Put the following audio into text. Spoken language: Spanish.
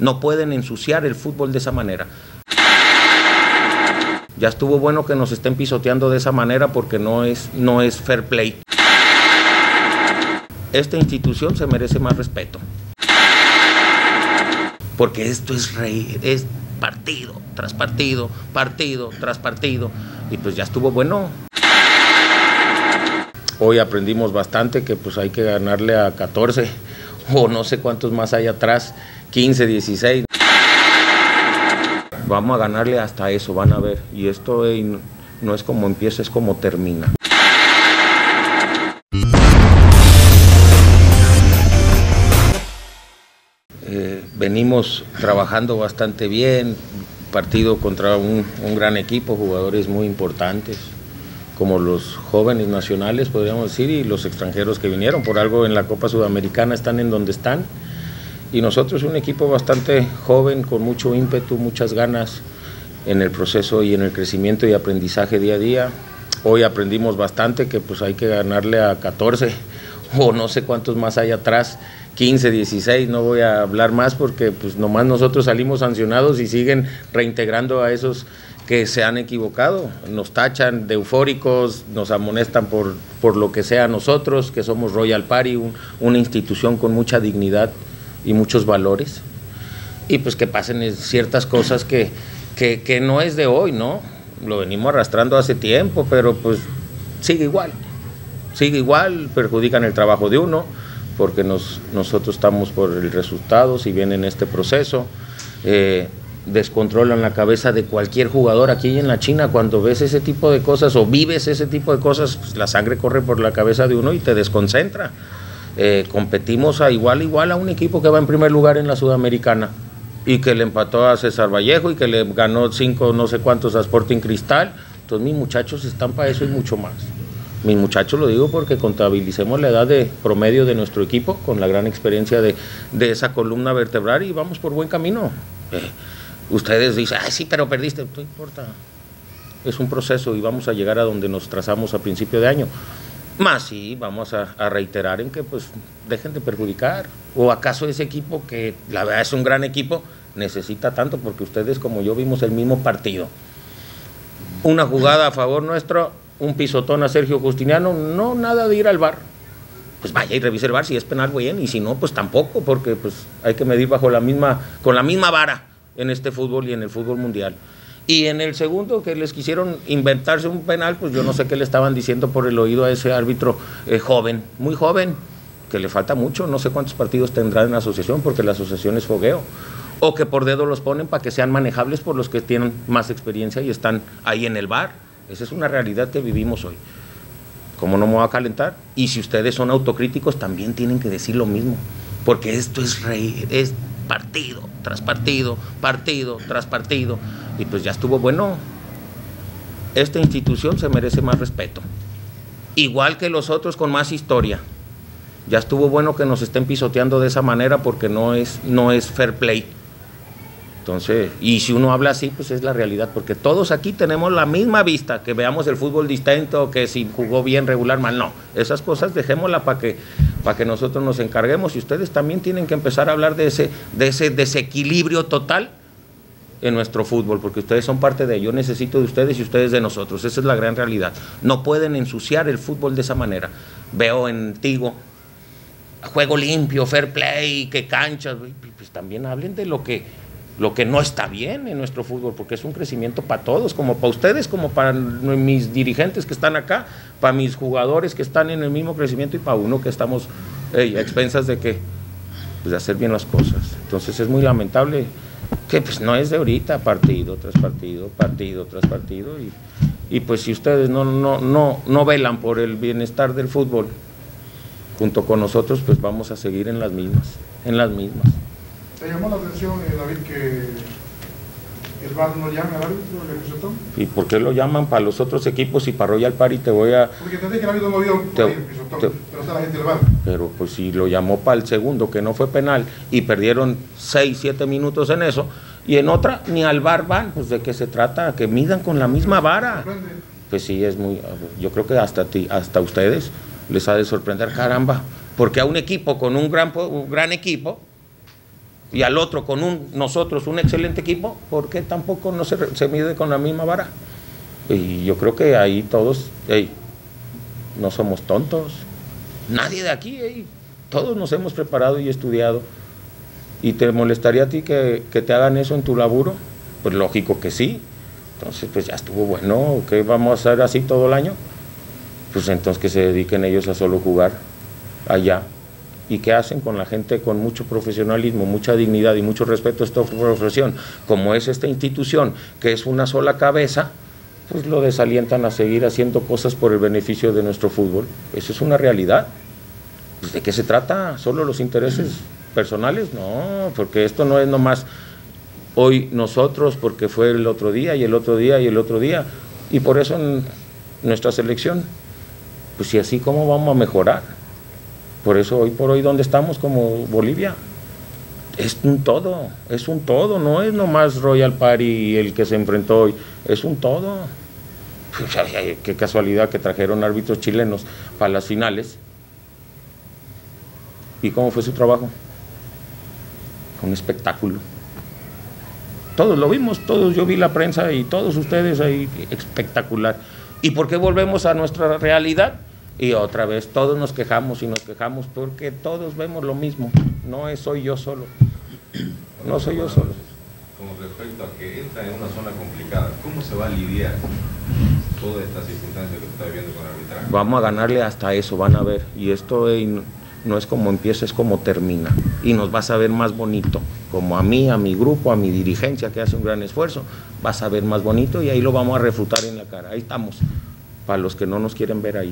No pueden ensuciar el fútbol de esa manera. Ya estuvo bueno que nos estén pisoteando de esa manera porque no es, no es fair play. Esta institución se merece más respeto. Porque esto es reír, es partido tras partido, partido tras partido. Y pues ya estuvo bueno. Hoy aprendimos bastante que pues hay que ganarle a 14 o no sé cuántos más hay atrás, 15, 16. Vamos a ganarle hasta eso, van a ver. Y esto no es como empieza, es como termina. Eh, venimos trabajando bastante bien, partido contra un, un gran equipo, jugadores muy importantes como los jóvenes nacionales, podríamos decir, y los extranjeros que vinieron. Por algo en la Copa Sudamericana están en donde están. Y nosotros un equipo bastante joven, con mucho ímpetu, muchas ganas en el proceso y en el crecimiento y aprendizaje día a día. Hoy aprendimos bastante que pues hay que ganarle a 14 o no sé cuántos más hay atrás, 15, 16, no voy a hablar más porque pues nomás nosotros salimos sancionados y siguen reintegrando a esos que se han equivocado, nos tachan de eufóricos, nos amonestan por, por lo que sea nosotros, que somos Royal Party, una institución con mucha dignidad y muchos valores, y pues que pasen ciertas cosas que, que, que no es de hoy, ¿no? Lo venimos arrastrando hace tiempo, pero pues sigue igual, sigue igual, perjudican el trabajo de uno, porque nos, nosotros estamos por el resultado, si bien en este proceso. Eh, descontrolan la cabeza de cualquier jugador aquí en la China. Cuando ves ese tipo de cosas o vives ese tipo de cosas, pues la sangre corre por la cabeza de uno y te desconcentra. Eh, competimos a igual igual a un equipo que va en primer lugar en la Sudamericana y que le empató a César Vallejo y que le ganó cinco no sé cuántos a Sporting Cristal. Entonces mis muchachos están para eso y mucho más. Mis muchachos lo digo porque contabilicemos la edad de promedio de nuestro equipo con la gran experiencia de, de esa columna vertebral y vamos por buen camino. Eh, Ustedes dicen, ay, sí, pero perdiste, no importa. Es un proceso y vamos a llegar a donde nos trazamos a principio de año. Más sí, vamos a, reiterar en que pues dejen de perjudicar. ¿O acaso ese equipo, que la verdad es un gran equipo, necesita tanto? Porque ustedes como yo vimos el mismo partido. Una jugada a favor nuestro, un pisotón a Sergio Justiniano, no nada de ir al bar. Pues vaya y revise el bar, si es penal, bien, y si no, pues tampoco, porque pues hay que medir bajo la misma, con la misma vara en este fútbol y en el fútbol mundial. Y en el segundo, que les quisieron inventarse un penal, pues yo no sé qué le estaban diciendo por el oído a ese árbitro eh, joven, muy joven, que le falta mucho, no sé cuántos partidos tendrá en la asociación, porque la asociación es fogueo. O que por dedo los ponen para que sean manejables por los que tienen más experiencia y están ahí en el bar. Esa es una realidad que vivimos hoy. ¿Cómo no me voy a calentar? Y si ustedes son autocríticos, también tienen que decir lo mismo. Porque esto es reír, es partido tras partido, partido tras partido. Y pues ya estuvo bueno. Esta institución se merece más respeto. Igual que los otros con más historia. Ya estuvo bueno que nos estén pisoteando de esa manera porque no es, no es fair play. Entonces, y si uno habla así, pues es la realidad, porque todos aquí tenemos la misma vista, que veamos el fútbol distinto, que si jugó bien, regular, mal, no. Esas cosas dejémosla para que, para que nosotros nos encarguemos y ustedes también tienen que empezar a hablar de ese, de ese desequilibrio total en nuestro fútbol, porque ustedes son parte de ello. Yo necesito de ustedes y ustedes de nosotros. Esa es la gran realidad. No pueden ensuciar el fútbol de esa manera. Veo en Tigo juego limpio, fair play, que canchas, pues también hablen de lo que lo que no está bien en nuestro fútbol, porque es un crecimiento para todos, como para ustedes, como para mis dirigentes que están acá, para mis jugadores que están en el mismo crecimiento y para uno que estamos a expensas de que pues, de hacer bien las cosas. Entonces es muy lamentable que pues no es de ahorita, partido tras partido, partido tras partido, y, y pues si ustedes no, no, no, no velan por el bienestar del fútbol, junto con nosotros, pues vamos a seguir en las mismas, en las mismas. ¿Te llamó la atención, eh, David, que el VAR no llame al árbitro del pisotón? ¿Y por qué lo llaman para los otros equipos y para Royal Party te voy a... Porque entendí que el árbitro no vio te, pisotón, te, pero está la gente del VAR. Pero pues si lo llamó para el segundo, que no fue penal, y perdieron 6, 7 minutos en eso, y en otra ni al VAR van, pues de qué se trata, que midan con la misma vara. Pues sí, es muy... Yo creo que hasta, ti, hasta ustedes les ha de sorprender, caramba, porque a un equipo con un gran, un gran equipo y al otro con un nosotros un excelente equipo, ¿por qué tampoco no se, se mide con la misma vara? Y yo creo que ahí todos, ey, no somos tontos. Nadie de aquí, ey, todos nos hemos preparado y estudiado. ¿Y te molestaría a ti que, que te hagan eso en tu laburo? Pues lógico que sí. Entonces, pues ya estuvo bueno. ¿Qué vamos a hacer así todo el año? Pues entonces que se dediquen ellos a solo jugar allá. ¿Y qué hacen con la gente con mucho profesionalismo, mucha dignidad y mucho respeto a esta profesión? Como es esta institución, que es una sola cabeza, pues lo desalientan a seguir haciendo cosas por el beneficio de nuestro fútbol. Eso es una realidad. Pues, ¿De qué se trata? ¿Solo los intereses personales? No, porque esto no es nomás hoy nosotros, porque fue el otro día y el otro día y el otro día. Y por eso nuestra selección, pues si así, ¿cómo vamos a mejorar? Por eso hoy por hoy, ¿dónde estamos como Bolivia? Es un todo, es un todo, no es nomás Royal Party el que se enfrentó hoy, es un todo. Qué casualidad que trajeron árbitros chilenos para las finales. ¿Y cómo fue su trabajo? Un espectáculo. Todos lo vimos, todos, yo vi la prensa y todos ustedes ahí, espectacular. ¿Y por qué volvemos a nuestra realidad? Y otra vez, todos nos quejamos y nos quejamos porque todos vemos lo mismo. No es soy yo solo. No soy yo solo. Con respecto a que entra en una zona complicada, ¿cómo se va a lidiar toda esta circunstancia que está viviendo con el arbitraje? Vamos a ganarle hasta eso, van a ver. Y esto eh, no es como empieza, es como termina. Y nos vas a ver más bonito. Como a mí, a mi grupo, a mi dirigencia que hace un gran esfuerzo, vas a ver más bonito y ahí lo vamos a refutar en la cara. Ahí estamos, para los que no nos quieren ver ahí.